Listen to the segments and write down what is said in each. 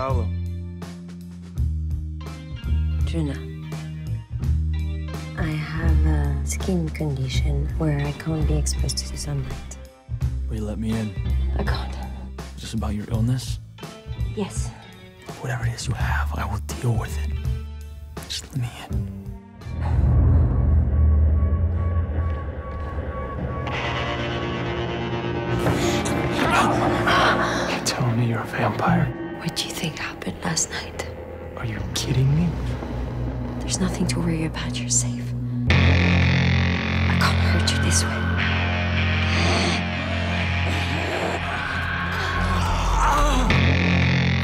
Paolo. Djuna. I have a skin condition where I can't be exposed to the sunlight. Will you let me in? I can't. Is this about your illness? Yes. Whatever it is you have, I will deal with it. Just let me in. Tell me you're a vampire. What do you think happened last night? Are you kidding me? There's nothing to worry about. You're safe. I can't hurt you this way.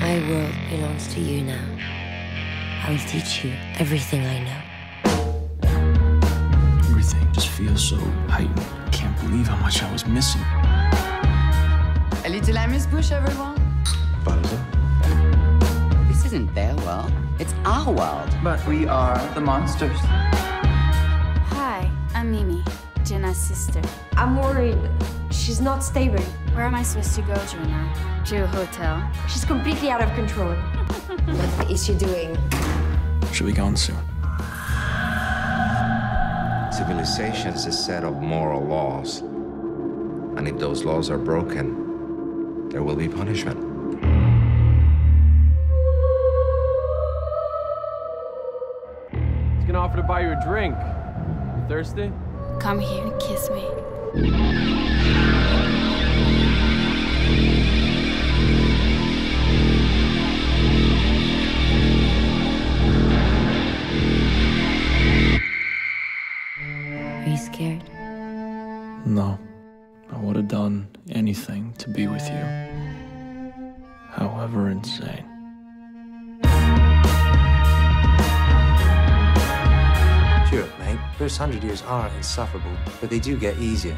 My world belongs to you now. I will teach you everything I know. Everything just feels so heightened. Can't believe how much I was missing. A little amuse-bouche, everyone. Paolo? This isn't their world. It's our world. But we are the monsters. Hi, I'm Mimi, Djuna's sister. I'm worried. She's not stable. Where am I supposed to go, Jenna? To a hotel? She's completely out of control. what is she doing? She'll be gone soon. Civilization is a set of moral laws. And if those laws are broken, there will be punishment. He's offer to buy you a drink. You thirsty? Come here and kiss me. Are you scared? No. I would have done anything to be with you. However insane. Up, mate. First hundred years are insufferable, but they do get easier.